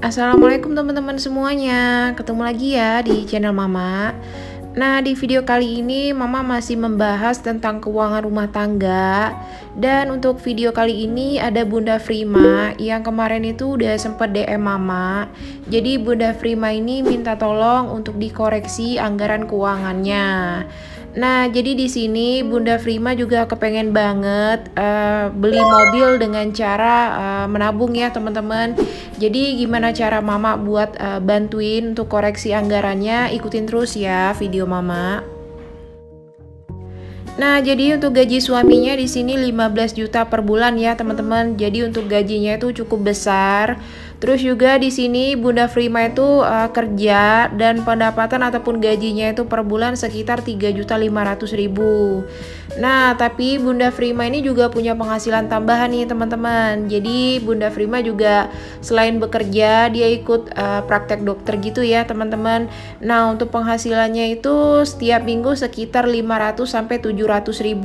Assalamualaikum teman-teman semuanya. Ketemu lagi ya di channel Mama. Nah di video kali ini Mama masih membahas tentang keuangan rumah tangga. Dan untuk video kali ini ada Bunda Frima Yang kemarin itu udah sempat DM Mama. Jadi Bunda Frima ini minta tolong untuk dikoreksi anggaran keuangannya Nah, jadi di sini Bunda Frima juga kepengen banget uh, beli mobil dengan cara uh, menabung ya, teman-teman. Jadi gimana cara Mama buat uh, bantuin untuk koreksi anggarannya? Ikutin terus ya video Mama. Nah, jadi untuk gaji suaminya di sini 15 juta per bulan ya, teman-teman. Jadi untuk gajinya itu cukup besar. Terus juga di sini Bunda Frima itu uh, kerja dan pendapatan ataupun gajinya itu per bulan sekitar 3.500.000. Nah, tapi Bunda Frima ini juga punya penghasilan tambahan nih, teman-teman. Jadi Bunda Frima juga selain bekerja, dia ikut uh, praktek dokter gitu ya, teman-teman. Nah, untuk penghasilannya itu setiap minggu sekitar 500 sampai 700.000.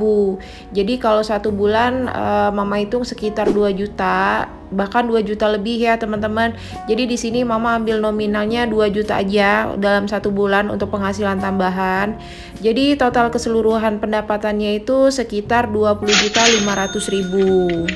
Jadi kalau satu bulan uh, Mama hitung sekitar 2 juta bahkan 2 juta lebih ya teman-teman. Jadi di sini mama ambil nominalnya 2 juta aja dalam satu bulan untuk penghasilan tambahan. Jadi total keseluruhan pendapatannya itu sekitar 20 juta 500 ribu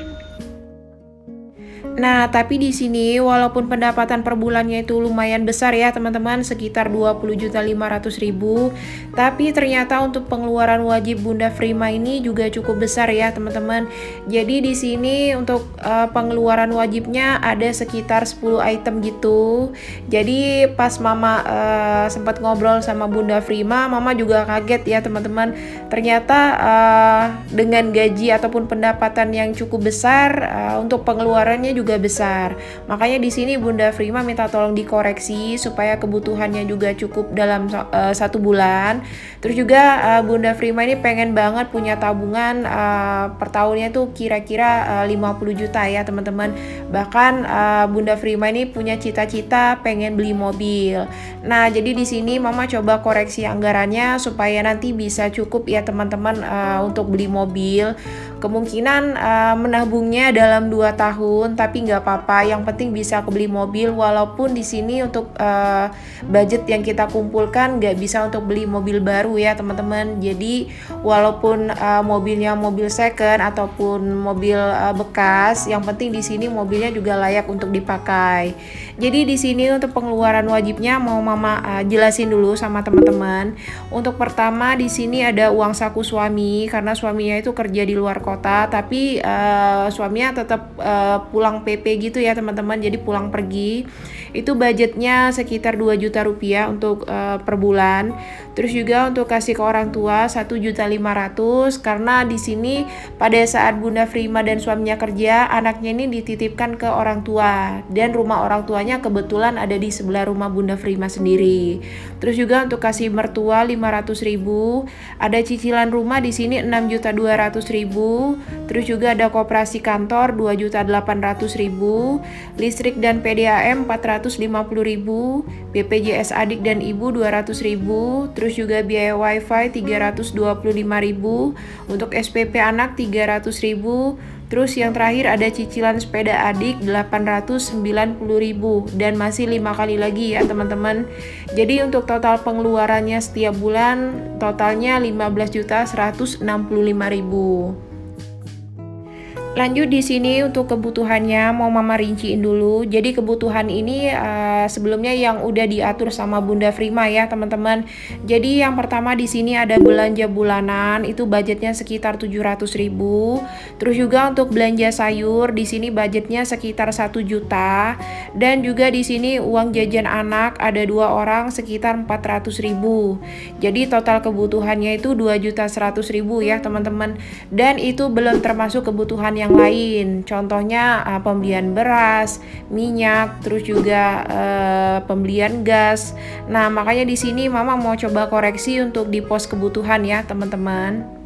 Nah, tapi di sini walaupun pendapatan per bulannya itu lumayan besar ya teman-teman, sekitar 20 juta 500 ribu, tapi ternyata untuk pengeluaran wajib Bunda Frima ini juga cukup besar ya teman-teman. Jadi di sini untuk uh, pengeluaran wajibnya ada sekitar 10 item gitu. Jadi pas Mama uh, sempat ngobrol sama Bunda Frima, Mama juga kaget ya teman-teman. Ternyata uh, dengan gaji ataupun pendapatan yang cukup besar uh, untuk pengeluarannya juga juga besar. Makanya di sini Bunda Frima minta tolong dikoreksi supaya kebutuhannya juga cukup dalam uh, satu bulan. Terus juga uh, Bunda Frima ini pengen banget punya tabungan uh, per tahunnya tuh kira-kira uh, 50 juta ya teman-teman. Bahkan uh, Bunda Frima ini punya cita-cita pengen beli mobil. Nah jadi di sini Mama coba koreksi anggarannya supaya nanti bisa cukup ya teman-teman uh, untuk beli mobil. Kemungkinan uh, menabungnya dalam 2 tahun tapi nggak apa-apa. Yang penting bisa kebeli mobil walaupun di sini untuk uh, budget yang kita kumpulkan nggak bisa untuk beli mobil baru ya teman-teman. Jadi walaupun uh, mobilnya mobil second ataupun mobil uh, bekas yang penting di sini mobilnya juga layak untuk dipakai. Jadi di sini untuk pengeluaran wajibnya mau mama uh, jelasin dulu sama teman-teman. Untuk pertama di sini ada uang saku suami karena suaminya itu kerja di luar kota tapi uh, suaminya tetap uh, pulang PP gitu ya teman-teman. Jadi pulang pergi itu budgetnya sekitar 2 juta rupiah untuk uh, per bulan. Terus juga untuk kasih ke orang tua 1 juta 500 karena di sini pada saat Bunda Frima dan suaminya kerja anaknya ini dititipkan ke orang tua. Dan rumah orang tuanya kebetulan ada di sebelah rumah Bunda Frima sendiri. Terus juga untuk kasih mertua 500 ribu. Ada cicilan rumah di sini 6 juta 200 ribu. Terus juga ada koperasi kantor 2 juta 800 400.000, listrik dan PDAM 450.000, BPJS adik dan ibu 200.000, terus juga biaya WiFi 325.000, untuk SPP anak 300.000, Terus yang terakhir ada cicilan sepeda adik 890.000 dan masih lima kali lagi ya teman-teman. Jadi untuk total pengeluarannya setiap bulan totalnya 15.165.000. Lanjut di sini untuk kebutuhannya mau Mama rinciin dulu. Jadi kebutuhan ini uh, sebelumnya yang udah diatur sama Bunda Frima ya, teman-teman. Jadi yang pertama di sini ada belanja bulanan, itu budgetnya sekitar 700.000. Terus juga untuk belanja sayur di sini budgetnya sekitar 1 juta dan juga di sini uang jajan anak ada dua orang sekitar 400.000. Jadi total kebutuhannya itu 2.100.000 ya, teman-teman. Dan itu belum termasuk kebutuhan yang lain. Contohnya uh, pembelian beras, minyak, terus juga uh, pembelian gas. Nah, makanya di sini Mama mau coba koreksi untuk di pos kebutuhan ya, teman-teman.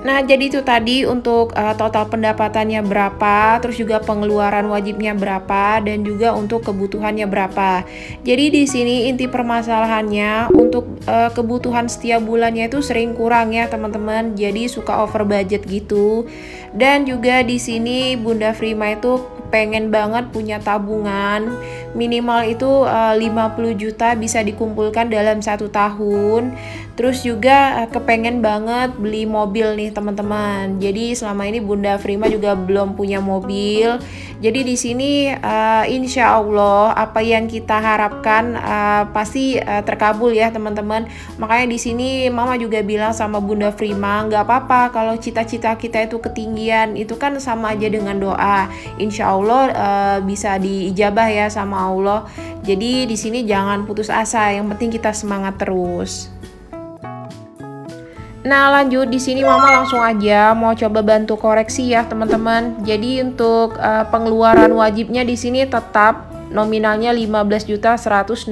Nah, jadi itu tadi untuk uh, total pendapatannya berapa, terus juga pengeluaran wajibnya berapa, dan juga untuk kebutuhannya berapa. Jadi di sini inti permasalahannya untuk uh, kebutuhan setiap bulannya itu sering kurang ya teman-teman. Jadi suka over budget gitu. Dan juga di sini Bunda Frima itu pengen banget punya tabungan. Minimal itu uh, 50 juta bisa dikumpulkan dalam satu tahun. Terus juga uh, kepengen banget beli mobil nih teman-teman. Jadi selama ini Bunda Frima juga belum punya mobil. Jadi di sini uh, insya Allah apa yang kita harapkan uh, pasti uh, terkabul ya teman-teman. Makanya di sini Mama juga bilang sama Bunda Frima nggak apa-apa kalau cita-cita kita itu ketinggian. Itu kan sama aja dengan doa. Insya Allah uh, bisa diijabah ya sama Allah. Jadi di sini jangan putus asa, yang penting kita semangat terus. Nah lanjut di sini mama langsung aja mau coba bantu koreksi ya teman-teman. Jadi untuk uh, pengeluaran wajibnya di sini tetap nominalnya 15 juta 165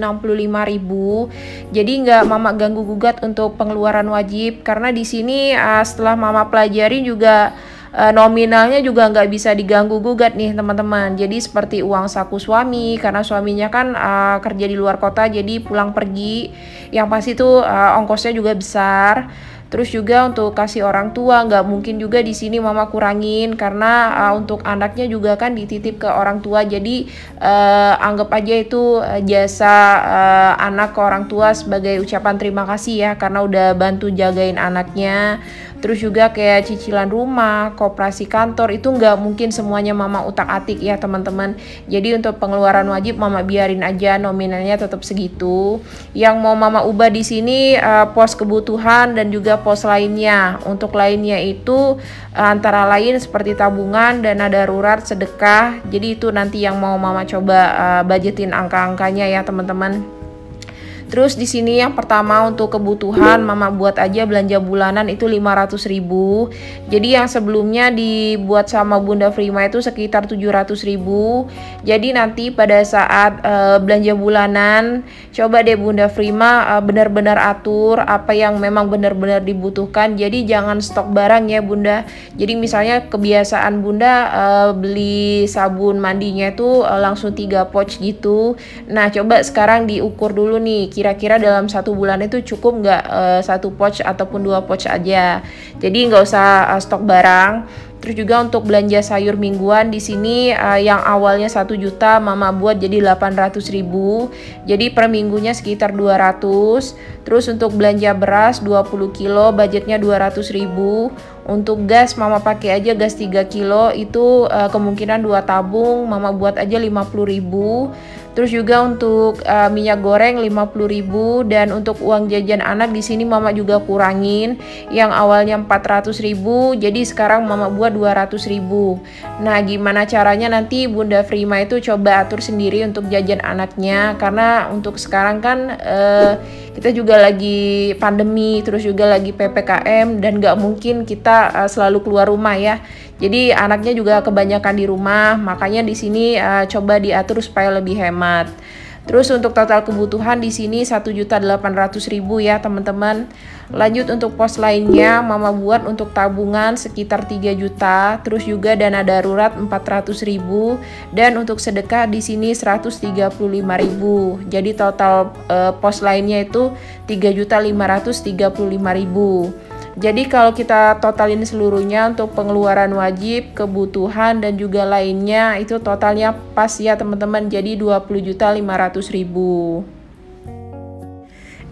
ribu. Jadi nggak mama ganggu gugat untuk pengeluaran wajib karena di sini uh, setelah mama pelajari juga uh, nominalnya juga nggak bisa diganggu gugat nih teman-teman. Jadi seperti uang saku suami karena suaminya kan uh, kerja di luar kota jadi pulang pergi. Yang pasti tuh uh, ongkosnya juga besar. Terus juga untuk kasih orang tua nggak mungkin juga di sini mama kurangin karena uh, untuk anaknya juga kan dititip ke orang tua. Jadi uh, anggap aja itu jasa uh, anak ke orang tua sebagai ucapan terima kasih ya karena udah bantu jagain anaknya. Terus juga kayak cicilan rumah, koperasi kantor itu nggak mungkin semuanya mama utak atik ya teman-teman. Jadi untuk pengeluaran wajib mama biarin aja nominalnya tetap segitu. Yang mau mama ubah di sini uh, pos kebutuhan dan juga pos lainnya. Untuk lainnya itu uh, antara lain seperti tabungan, dana darurat, sedekah. Jadi itu nanti yang mau mama coba uh, budgetin angka-angkanya ya teman-teman. Terus di sini yang pertama untuk kebutuhan mama buat aja belanja bulanan itu 500 ribu. Jadi yang sebelumnya dibuat sama Bunda Frima itu sekitar 700 ribu. Jadi nanti pada saat uh, belanja bulanan coba deh Bunda Frima uh, benar-benar atur apa yang memang benar-benar dibutuhkan. Jadi jangan stok barang ya Bunda. Jadi misalnya kebiasaan Bunda uh, beli sabun mandinya itu uh, langsung tiga pouch gitu. Nah coba sekarang diukur dulu nih kira-kira dalam satu bulan itu cukup nggak uh, satu pouch ataupun dua pouch aja. Jadi nggak usah uh, stok barang. Terus juga untuk belanja sayur mingguan di sini uh, yang awalnya 1 juta mama buat jadi 800 ribu. Jadi per minggunya sekitar 200 Terus untuk belanja beras 20 kilo budgetnya 200 ribu. Untuk gas mama pakai aja gas 3 kilo. Itu uh, kemungkinan 2 tabung mama buat aja 50 ribu Terus juga untuk uh, minyak goreng 50.000 dan untuk uang jajan anak di sini mama juga kurangin yang awalnya 400.000 jadi sekarang mama buat 200.000. Nah, gimana caranya nanti Bunda Frima itu coba atur sendiri untuk jajan anaknya karena untuk sekarang kan uh, kita juga lagi pandemi terus juga lagi PPKM dan gak mungkin kita uh, selalu keluar rumah ya. Jadi anaknya juga kebanyakan di rumah, makanya di sini uh, coba diatur supaya lebih hemat. Terus untuk total kebutuhan di sini 1.800.000 ya teman-teman. Lanjut untuk pos lainnya Mama buat untuk tabungan sekitar 3 juta, terus juga dana darurat 400.000 dan untuk sedekah di sini 135.000. Jadi total uh, pos lainnya itu 3.535.000. Jadi kalau kita totalin seluruhnya untuk pengeluaran wajib, kebutuhan dan juga lainnya itu totalnya pas ya teman-teman. Jadi 20.500.000.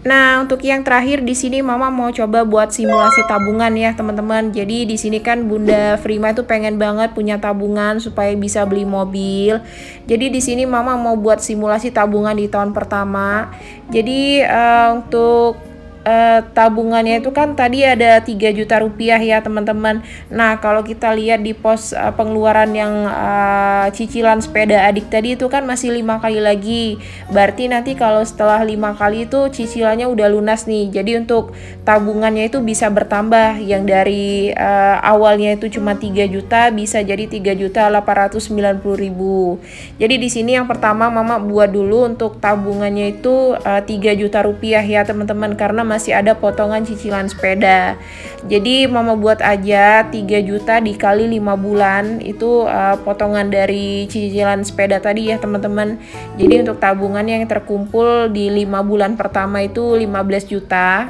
Nah, untuk yang terakhir di sini Mama mau coba buat simulasi tabungan ya, teman-teman. Jadi di sini kan Bunda Frima itu pengen banget punya tabungan supaya bisa beli mobil. Jadi di sini Mama mau buat simulasi tabungan di tahun pertama. Jadi uh, untuk uh, tabungannya itu kan tadi ada 3 juta rupiah ya teman-teman. Nah kalau kita lihat di pos uh, pengeluaran yang uh, cicilan sepeda adik tadi itu kan masih lima kali lagi. Berarti nanti kalau setelah lima kali itu cicilannya udah lunas nih. Jadi untuk tabungannya itu bisa bertambah. Yang dari uh, awalnya itu cuma 3 juta bisa jadi 3 juta 890 ribu. Jadi di sini yang pertama mama buat dulu untuk tabungannya itu uh, 3 juta rupiah ya teman-teman. Karena masih ada potongan cicilan sepeda. Jadi mama buat aja 3 juta dikali 5 bulan itu uh, potongan dari cicilan sepeda tadi ya teman-teman. Jadi untuk tabungan yang terkumpul di 5 bulan pertama itu 15 juta.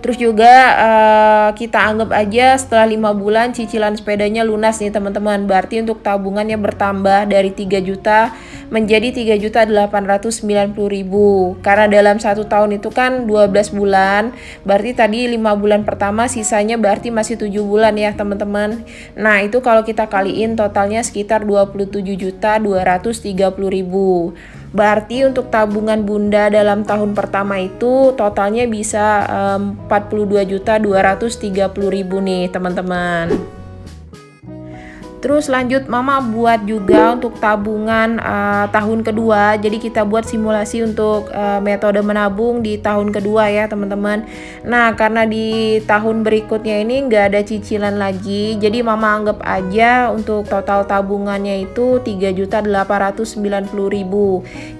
Terus juga uh, kita anggap aja setelah lima bulan cicilan sepedanya lunas nih teman-teman. Berarti untuk tabungannya bertambah dari 3 juta menjadi 3 juta 890 ribu. Karena dalam satu tahun itu kan 12 bulan. Berarti tadi lima bulan pertama sisanya berarti masih 7 bulan ya teman-teman. Nah itu kalau kita kaliin totalnya sekitar 27 juta 230 ribu. Berarti untuk tabungan Bunda dalam tahun pertama itu totalnya bisa um, 42.230.000 nih, teman-teman. Terus lanjut mama buat juga untuk tabungan uh, tahun kedua. Jadi kita buat simulasi untuk uh, metode menabung di tahun kedua ya teman-teman. Nah karena di tahun berikutnya ini nggak ada cicilan lagi. Jadi mama anggap aja untuk total tabungannya itu 3.890.000.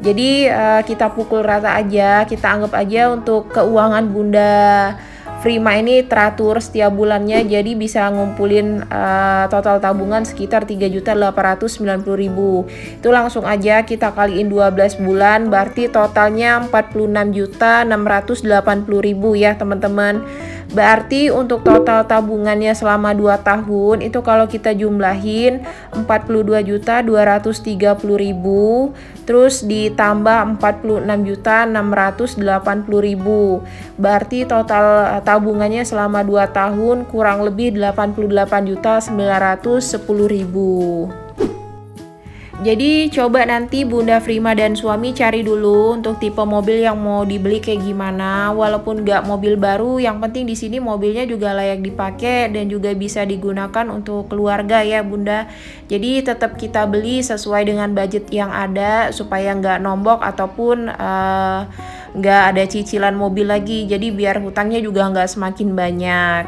Jadi uh, kita pukul rata aja. Kita anggap aja untuk keuangan bunda Prima ini teratur setiap bulannya jadi bisa ngumpulin uh, total tabungan sekitar 3.890.000. Itu langsung aja kita kaliin 12 bulan berarti totalnya 46.680.000 ya teman-teman. Berarti untuk total tabungannya selama 2 tahun itu kalau kita jumlahin 42.230.000 terus ditambah 46.680.000. Berarti total eh, tabungannya selama 2 tahun kurang lebih 88.910.000. Jadi coba nanti Bunda Frima dan suami cari dulu untuk tipe mobil yang mau dibeli kayak gimana. Walaupun nggak mobil baru, yang penting di sini mobilnya juga layak dipakai dan juga bisa digunakan untuk keluarga ya Bunda. Jadi tetap kita beli sesuai dengan budget yang ada supaya nggak nombok ataupun uh, nggak ada cicilan mobil lagi jadi biar hutangnya juga nggak semakin banyak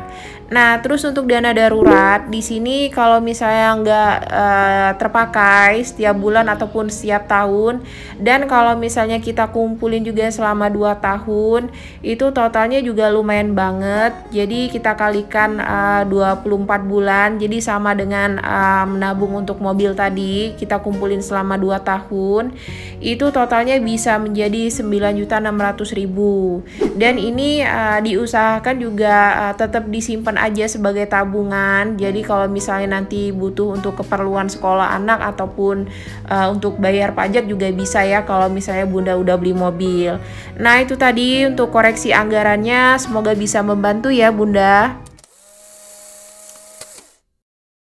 Nah, terus untuk dana darurat di sini kalau misalnya nggak uh, terpakai setiap bulan ataupun setiap tahun dan kalau misalnya kita kumpulin juga selama 2 tahun itu totalnya juga lumayan banget. Jadi kita kalikan eh, uh, 24 bulan jadi sama dengan uh, menabung untuk mobil tadi kita kumpulin selama 2 tahun itu totalnya bisa menjadi 9.600.000. Dan ini uh, diusahakan juga uh, tetap disimpan aja sebagai tabungan. Jadi kalau misalnya nanti butuh untuk keperluan sekolah anak ataupun uh, untuk bayar pajak juga bisa ya kalau misalnya Bunda udah beli mobil. Nah, itu tadi untuk koreksi anggarannya semoga bisa membantu ya Bunda.